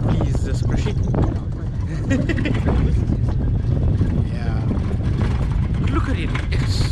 Please, just crush it. yeah. Look at it. It's